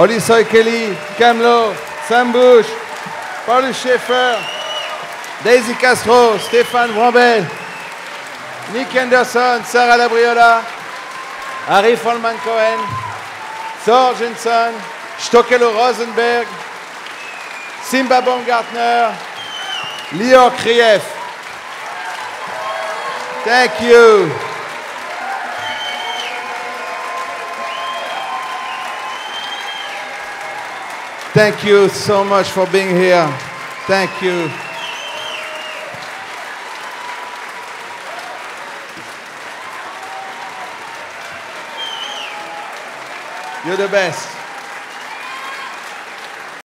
Olisoy Kelly, Camlo, Sam Bush, Paul Schaeffer, Daisy Castro, Stéphane Brambel, Nick Anderson, Sarah Labriola, Harry Folman Cohen, Thor Jensen, Stockelo Rosenberg, Simba Baumgartner, Lior Krief. Thank you. Thank you so much for being here. Thank you. You're the best.